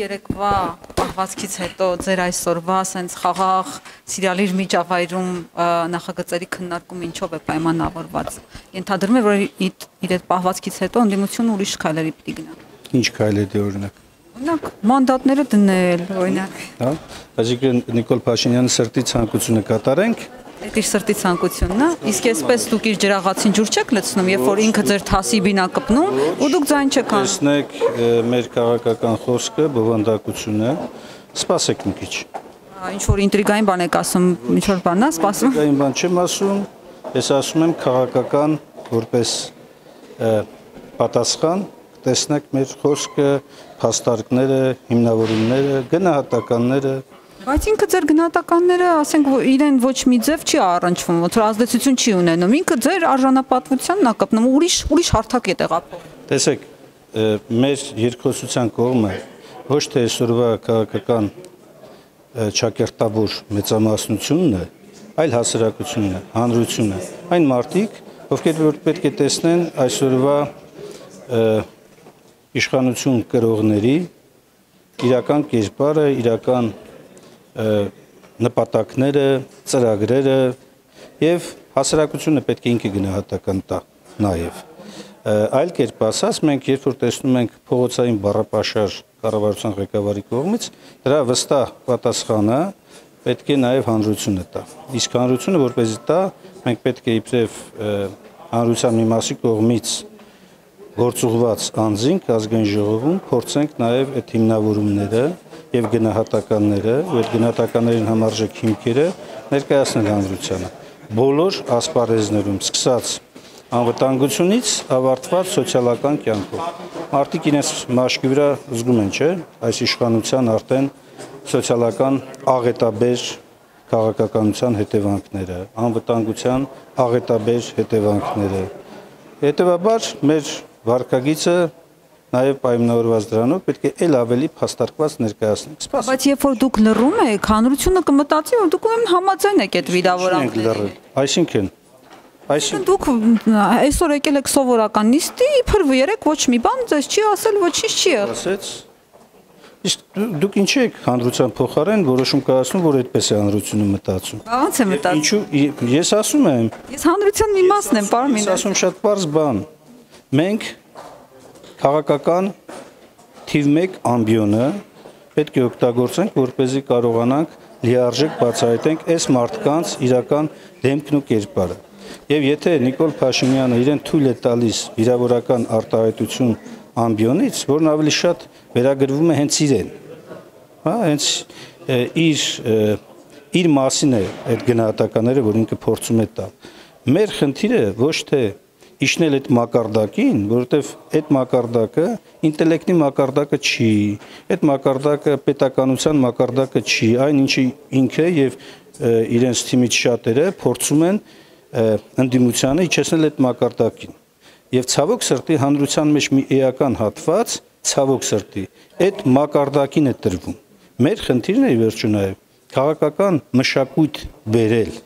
երեկվա պահվածքից հետո ձեր այսօրվա ասենց խաղաղ սիրալիր միջավայրում նախագծերի քննարկում ինչով է պայմանավորված։ Ենթադրում եմ, որ իր այդ պահվածքից հետո ընդդիմությունը ուրիշ քայլերի պիտի գնա։ Ինչ քայլեր դե օրինակ։ Օրինակ մանդատները դնել, օրինակ։ Հա։ Այսինքն Նիկոլ Փաշինյանի սրտի ցանկությունը կատարենք, իր սրտի ցանկությունն է։ Իսկ այսպես դուք իր ջրաղացին ջուր չեք լցնում, երբ որ ինքը ձեր թասիբին է կպնում, ու դուք ձայն չեք անում։ տեսնեք մեր քաղաքական խոսքը, բովանդակությունը, սպասեք մի քիչ։ Ինչ որ ինտրիգային բան եք ասում, ինչ որ բանն է, սպասում։ Այն բան չեմ ասում, ես ասում եմ քաղաքական որպես պատասխան տեսնեք մեր խոսքը, փաստարկները, հիմնավորումները, գնահատականները, Բայց ինքը ձեր գնահատականները, ասենք, իրեն ոչ մի ձև չի առնչվում, ոնց որ ազդեցություն չի ունենում։ Ինքը ձեր արժանապատվությանն է կապնում, ուրիշ ուրիշ հարթակ է տեղափոխում։ Տեսեք, մեր երկխոսության կողմը ոչ թե այսօրվա քաղաքական ճակերտաբուր մեծամասնությունն է, այլ հասարակությունն է, հանրությունն է։ Այն մարդիկ, ովքեր որ պետք է տեսնեն այսօրվա իշխանություն կրողների իրական կերպարը, իրական նպատակները, ծրագրերը եւ հասարակությունը պետք է ինքը գնահատական տա նաեւ այլ կերպ ասած մենք երբ որ տեսնում ենք փողոցային բառապաշար կառավարության ղեկավարի կողմից դրա վստահ պատասխանը պետք է նաև հանրությունը տա իսկ հանրությունը որպեսզի տա մենք պետք է իբրև հանրության մի մասի կողմից գործուղված անձինք ազգային ժողովում փորձենք նաև այդ հիմնավորումները եւ գնահատականները, այդ գնահատականներին համարժեք հիմքերը ներկայացնել հանրությանը։ Բոլոր ասպարեզներում սկսած անվտանգությունից ավարտված սոցիալական կյանքով։ Մարդիկ իրենց մաշկի վրա զգում են, չէ՞, այս իշխանության արդեն սոցիալական աղետաբեր քաղաքականության հետևանքները, անվտանգության աղետաբեր հետևանքները։ Հետևաբար մեր վարկագիծը նաև պայմանավորված դրանով պետք է ել ավելի փաստարկված ներկայացնենք։ Բայց երբ որ դուք լռում եք, հանրությունը կմտածի, որ դուք ուրեմն համաձայն եք այդ վիդավորանքներին։ Այսինքն Այսինքն դուք այսօր եկել եք սովորական նիստի, իբր երեք ոչ մի բան ձեզ չի ասել, ոչինչ չի եղել։ Ասեց։ Իսկ դուք ինչի եք հանրության փոխարեն որոշում կայացնում, որ այդպես է հանրությունը մտածում։ Ո՞նց է մտածում։ Ինչու ես ասում եմ։ Ես հանրության մի մասն եմ, պարոն Ես ասում շատ པարզ բան։ Մենք քաղաքական թիվ 1 ամբիոնը պետք է օգտագործենք, որպեսզի կարողանանք լիարժեք բացահայտենք այս մարդկանց իրական դեմքն ու կերպարը։ Եվ եթե Նիկոլ Փաշինյանը իրեն թույլ է տալիս վիրավորական արտահայտություն ամբիոնից, որն ավելի շատ վերագրվում է հենց իրեն, հա, հենց իր իր մասին է այդ գնահատականները, որ ինքը փորձում է տալ։ Մեր խնդիրը ոչ թե իշնել այդ մակարդակին, որովհետև այդ մակարդակը ինտելեկտի մակարդակը չի, այդ մակարդակը պետականության մակարդակը չի, այն ինչի ինքը եւ իրենց թիմից շատերը փորձում են ընդդիմությանը իջեցնել այդ մակարդակին։ Եվ ցավոք սրտի հանրության մեջ մի էական հատված, ցավոք սրտի, այդ մակարդակին է տրվում։ Մեր խնդիրն է վերջում նաև քաղաքական մշակույթ բերել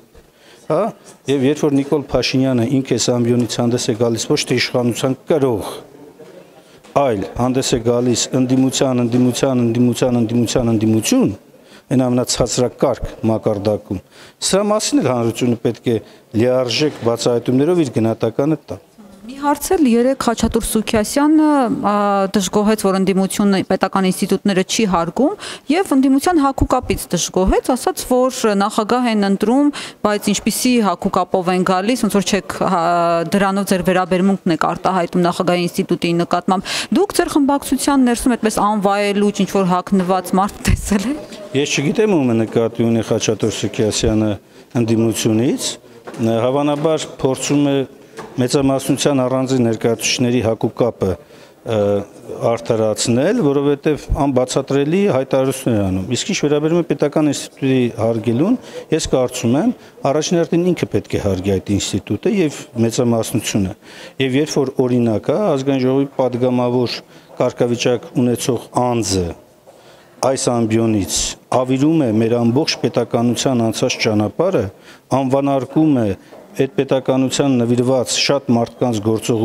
հա եւ երբ որ Նիկոլ Փաշինյանը ինքը Սամբյոնից հանդես է գալիս ոչ թե իշխանության կրող այլ հանդես է գալիս ընդդիմության ընդդիմության ընդդիմության ընդդիմության ընդդիմություն այն ամենացածրակարգ մակարդակում սրա մասին էլ հանրությունը պետք է լիարժեք բացահայտումներով իր գնահատականը տա Մի հարց էլ երեք Խաչատուր Սուքիասյանը դժգոհեց, որ ընդդիմությունը պետական ինստիտուտները չի հարգում եւ ընդդիմության հակուկապից դժգոհեց, ասաց, որ նախագահ են ընտրում, բայց ինչպիսի հակուկապով են գալիս, ոնց որ չեք դրանով ձեր վերաբերմունքն եք արտահայտում նախագահի ինստիտուտի նկատմամբ։ Դուք ձեր խմբակցության ներսում այդպես անվայելուչ ինչ որ հակնված մարդ տեսել եք։ Ես չգիտեմ ում նկատի ունի Խաչատուր Սուքիասյանը ընդդիմությունից, հավանաբար փորձում է մեծամասնության առանձին ներկայացուցիչների հակուկ կապը արդարացնել, որովհետև անբացատրելի հայտարարություն էր անում։ Իսկ ինչ վերաբերում է պետական ինստիտուտի հարգելուն, ես կարծում եմ, առաջնահերթին ինքը պետք է հարգի այդ ինստիտուտը եւ մեծամասնությունը։ Եվ երբ որ օրինակ է ազգային ժողովի падգամավոր կարգավիճակ ունեցող անձը այս ամբիոնից ավիրում է մեր ամբողջ պետականության անցած ճանապարհը, անվանարկում է այդ պետականության նվիրված շատ մարդկանց գործող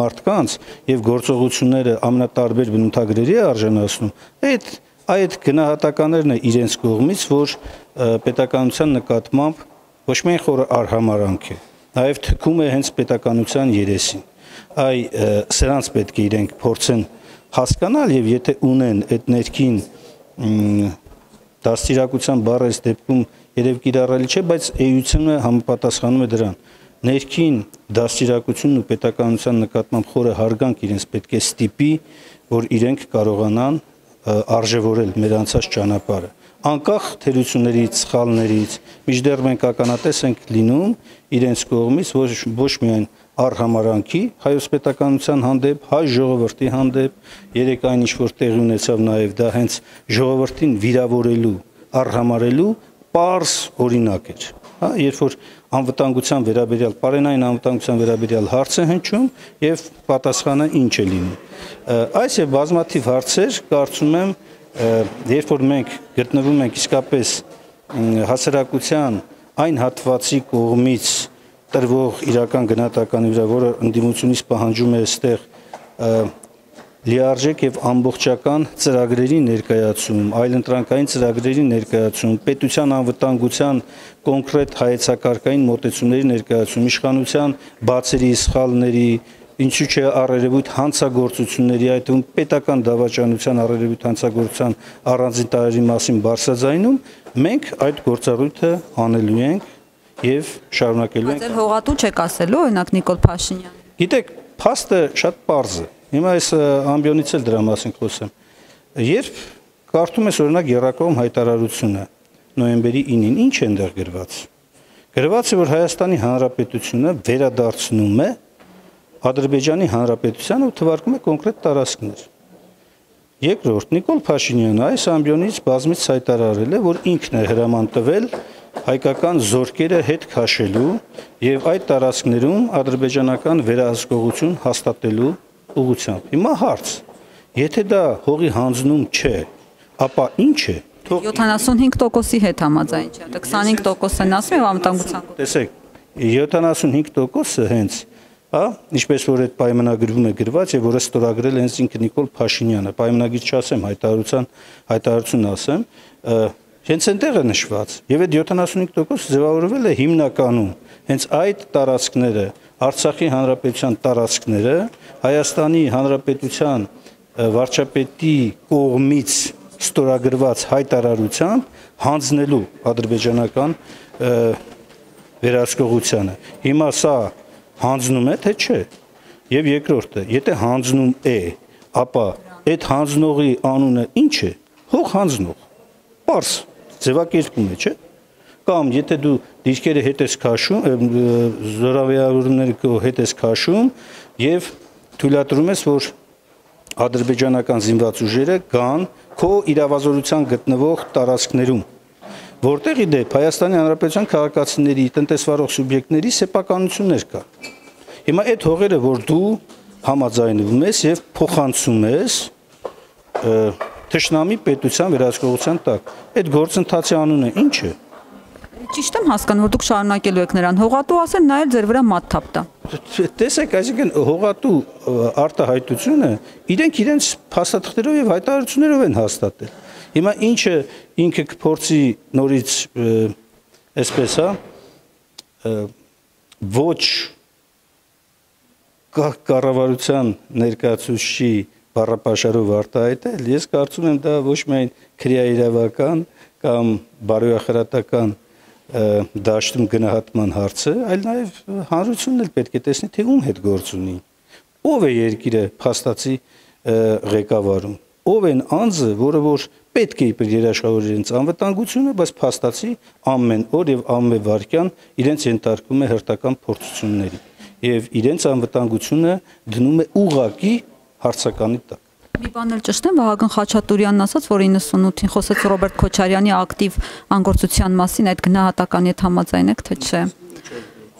մարդկանց եւ գործողությունները ամենատարբեր բնութագրերի արժանացնում այդ այդ գնահատականներն է իրենց կողմից, որ պետականության նկատմամբ ոչ միայն խորը արհամարանք է, նաև թքում է հենց պետականության երեսին։ Այ սրանց պետք է իրենք փորձեն հասկանալ եւ եթե ունեն այդ ներքին դաստիարակության բառը այս դեպքում երև կիրառելի չէ, բայց էությունը համապատասխանում է դրան ներքին դաստիարակությունն ու պետականության նկատմամբ խորը հարգանք իրենց պետք է ստիպի, որ իրենք կարողանան արժևորել մեր անցած ճանապարհը անկախ թերություններից, սխալներից, միջդեռ մենք ականատես ենք լինում իրենց կողմից ոչ ոչ միայն արհամարանքի հայոց պետականության հանդեպ, հայ ժողովրդի հանդեպ, երեք այն ինչ որ տեղի ունեցավ նաև դա հենց ժողովրդին վիրավորելու, արհամարելու པարս օրինակ էր հա, երբ որ անվտանգության վերաբերյալ բարենային անվտանգության վերաբերյալ հարց է հնչում եւ պատասխանը ինչ է լինում։ Այս եւ բազմաթիվ հարցեր կարծում եմ, երբ որ մենք գտնվում ենք իսկապես հասարակության այն հատվածի կողմից տրվող իրական գնահատականի վրա, որը ընդդիմությունից պահանջում է այստեղ լիարժեք եւ ամբողջական ծրագրերի ներկայացում, այլընտրանքային ծրագրերի ներկայացում, պետության անվտանգության կոնկրետ հայեցակարգային մոտեցումների ներկայացում, իշխանության բացերի, սխալների, ինչու՞ չէ առերևույթ հանցագործությունների, այդ թվում պետական դավաճանության առերևույթ հանցագործության առանձին տարերի մասին բարձրաձայնում, մենք այդ գործառույթը անելու ենք եւ շարունակելու ենք։ Ձեր հողատու չեք ասելու, օրինակ Նիկոլ Փաշինյան։ Գիտեք, փաստը շատ པարզ է Հիմա այս ամբիոնից էլ դրա մասին խոսեմ։ Երբ կարդում ես օրինակ Երակոմ հայտարարությունը նոյեմբերի 9-ին, ինչ է այնտեղ գրված։ Գրված է, որ Հայաստանի Հանրապետությունը վերադարձնում է Ադրբեջանի Հանրապետությանը ու թվարկում է կոնկրետ տարածքներ։ Երկրորդ Նիկոլ Փաշինյանը այս ամբիոնից բազմից հայտարարել է, որ ինքն է հրաման տվել հայկական զորքերը հետ քաշելու եւ այդ տարածքներում ադրբեջանական վերահսկողություն հաստատելու ուղությամբ։ Հիմա հարց. եթե դա հողի հանձնում չէ, ապա ինչ է։ 75%-ի հետ համաձայն չէ։ Դա 25% են ասում եւ անվտանգության։ Տեսեք, 75%-ը հենց հա, ինչպես որ այդ պայմանագրվում է գրված եւ որը ստորագրել հենց ինքը Նիկոլ Փաշինյանը, պայմանագիր չասեմ, հայտարարության հայտարարություն ասեմ, հենց այնտեղ է նշված։ Եվ այդ 75% ձևավորվել է հիմնականում հենց այդ տարածքները Արցախի հանրապետության տարածքները Հայաստանի հանրապետության վարչապետի կողմից ստորագրված հայտարարությամբ հանձնելու ադրբեջանական վերահսկողությանը։ Հիմա սա հանձնում է թե չէ։ Եվ երկրորդը, եթե հանձնում է, ապա այդ հանձնողի անունը ինչ է։ Հող հանձնող։ Պարս ձևակերպում է, չէ՞ կամ եթե դու դիրքերը հետ ես քաշում, զորավարումները հետ ես քաշում եւ թույլատրում ես, որ ադրբեջանական զինված ուժերը գան քո իրավազորության գտնվող տարածքներում որտեղ ի դեպ Հայաստանի Հանրապետության քաղաքացիների, տնտեսվարող սուբյեկտների սեփականություններ կա։ Հիմա այդ հողերը, որ դու համաձայնվում ես եւ փոխանցում ես թշնամի պետության վերահսկողության տակ, այդ գործընթացի անունը ի՞նչ է։ Ճիշտ եմ հասկանում, որ դուք շարունակելու եք նրան հողատու ասել, նա էլ ձեր վրա մատ թափ տա։ Տեսեք, այսինքն հողատու արտահայտությունը իրենք իրենց փաստաթղթերով եւ հայտարարություններով են հաստատել։ Հիմա ինչը ինքը կփորձի նորից այսպես հա ոչ կառավարության ներկայացուցիչի բառապաշարով արտահայտել, ես կարծում եմ դա ոչ միայն քրեաիրավական կամ բարոյախրատական դաշտում գնահատման հարցը, այլ նաև հանրությունն էլ պետք է տեսնի, թե ում հետ գործ ունի։ Ով է երկիրը փաստացի ղեկավարում։ Ով են անձը, որը որ պետք է իբր երաշխավորի իրենց անվտանգությունը, բայց փաստացի ամեն օր եւ ամեն վարքյան իրենց ենթարկում է հերթական փորձությունների եւ իրենց անվտանգությունը դնում է ուղակի հարցականի տակ։ Մի բան էլ ճշտեմ Վահագն Խաչատուրյանն ասաց, որ 98-ին խոսեց Ռոբերտ Քոչարյանի ակտիվ անգործության մասին, այդ գնահատականի հետ համաձայն եք թե չէ։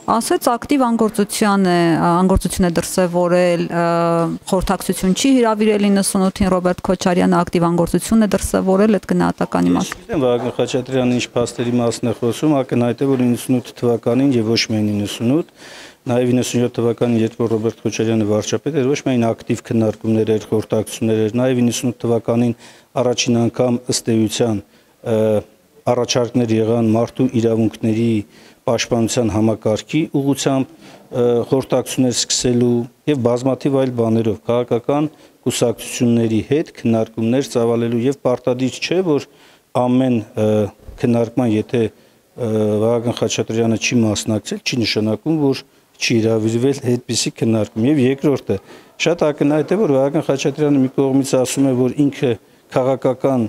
ասեց ակտիվ անգործության է անգործություն է դրսևորել խորհրդակցություն չի հրավիրել 98-ին Ռոբերտ Քոչարյանը ակտիվ անգործություն է դրսևորել այդ գնահատականի մասին։ Գիտեմ Վագն Խաչատրյանը ինչ փաստերի մասն է խոսում, ակնհայտ է որ 98 թվականին եւ ոչ միայն 98 Նաև 97 թվականին, երբ որ Ռոբերտ Քոչարյանը վարչապետ էր, ոչ միայն ակտիվ քննարկումներ էր, խորհրդակցություններ էր, նաև 98 թվականին առաջին անգամ ըստ էության առաջարկներ եղան մարդու իրավունքների պաշտպանության համակարգի ուղղությամբ խորհրդակցություններ սկսելու եւ բազմաթիվ այլ բաներով քաղաքական կուսակցությունների հետ քննարկումներ ծավալելու եւ պարտադիր չէ որ ամեն քննարկման եթե Վահագն Խաչատրյանը չի մասնակցել, չի նշանակում, որ չի հravirվել այդպիսի քննարկում եւ երկրորդը շատ ակնհայտ է որ Վահագն Խաչատրյանը մի կողմից ասում է որ ինքը քաղաքական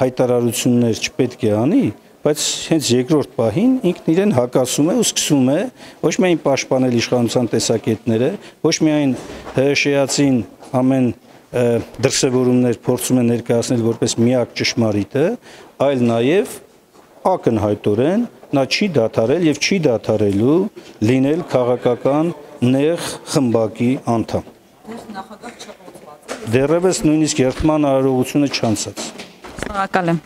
հայտարարություններ չպետք է անի, բայց հենց երկրորդ պահին ինքն իրեն հակասում է ու սկսում է ոչ միայն պաշտպանել իշխանության տեսակետները, ոչ միայն ՀՇ-ացին ամեն դրսևորումներ փորձում է ներկայացնել որպես միակ ճշմարիտը, այլ նաև ակնհայտորեն նա չի դադարել եւ չի դադարելու լինել քաղաքական նեղ խմբակի անդամ։ Դեռևս նույնիսկ երթման արարողությունը չանցած։ Շնորհակալ եմ։